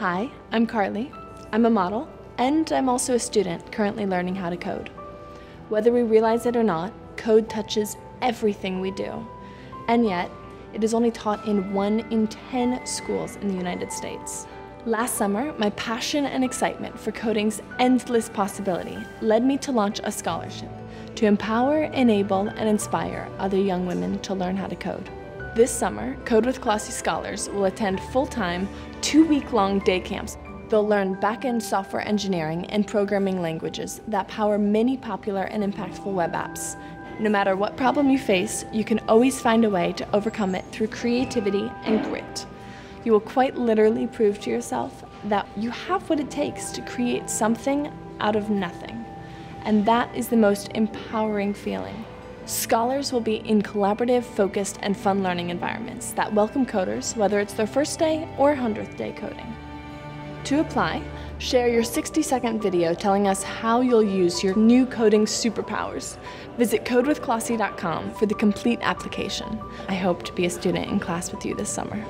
Hi, I'm Karlie. I'm a model, and I'm also a student currently learning how to code. Whether we realize it or not, code touches everything we do. And yet, it is only taught in one in 10 schools in the United States. Last summer, my passion and excitement for coding's endless possibility led me to launch a scholarship to empower, enable, and inspire other young women to learn how to code. This summer, Kode with Klossy scholars will attend full-time, two-week-long day camps. They'll learn back-end software engineering and programming languages that power many popular and impactful web apps. No matter what problem you face, you can always find a way to overcome it through creativity and grit. You will quite literally prove to yourself that you have what it takes to create something out of nothing. And that is the most empowering feeling. Scholars will be in collaborative, focused, and fun learning environments that welcome coders, whether it's their first day or 100th day coding. To apply, share your 60 second video telling us how you'll use your new coding superpowers. Visit kodewithklossy.com for the complete application. I hope to be a student in class with you this summer.